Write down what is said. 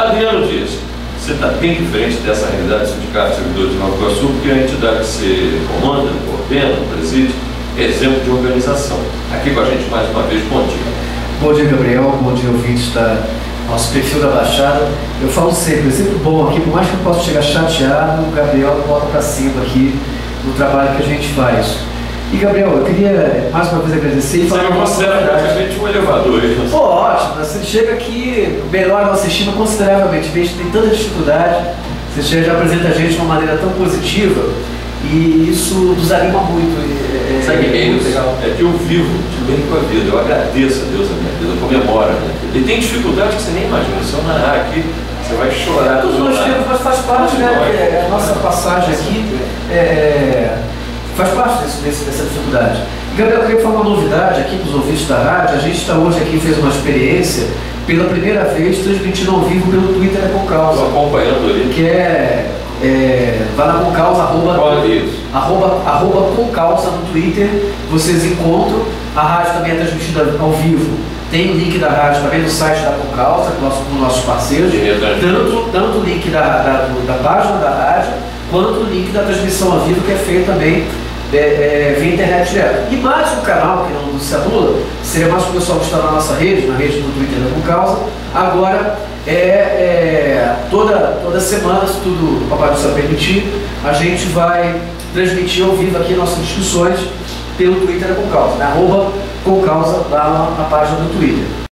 Adriano Dias, você está bem diferente dessa realidade do Sindicato de Servidores de Nova Iguaçu, porque a entidade que você comanda, coordena, preside, é exemplo de organização. Aqui com a gente mais uma vez, bom dia. Bom dia, Gabriel. Bom dia, ouvintes da nosso perfil da Baixada. Eu falo sempre, é sempre bom aqui, por mais que eu possa chegar chateado, o Gabriel bota para cima aqui no trabalho que a gente faz. E Gabriel, eu queria mais uma vez agradecer e falar. Você me considera praticamente um elevador, hein? Pô, você chega aqui, melhora a nossa estima consideravelmente, a gente tem tanta dificuldade, você chega já apresenta a gente de uma maneira tão positiva e isso nos anima muito. É, Sabe é, é, é, legal. é que eu vivo de bem com a vida, eu agradeço a Deus a minha vida, eu comemoro. E tem dificuldade que você nem imagina, se eu narrar aqui, você vai chorar. Todos nós temos, mas faz parte, né? A nossa passagem aqui é, faz parte desse, dessa dificuldade. Gabriel, eu queria falar uma novidade aqui para os ouvintes da rádio. A gente está hoje aqui, fez uma experiência, pela primeira vez, transmitindo ao vivo pelo Twitter com causa. Estou acompanhando ali. Que é, é vai lá com causa, arroba, arroba, arroba com causa no Twitter, vocês encontram. A rádio também é transmitida ao vivo. Tem o link da rádio também no site da Concausa, com, nosso, com nossos parceiros. Tanto, tanto o link da, da, da página da rádio, quanto o link da transmissão ao vivo, que é feito também é, é, via internet direto. E mais um canal que não se anula, seria mais o pessoal que está na nossa rede, na rede do Twitter da Causa. Agora, é, é, toda, toda semana, se tudo o Papai do Céu permitir, a gente vai transmitir ao vivo aqui nossas discussões pelo Twitter da Concausa, né? arroba Concausa lá na, na página do Twitter.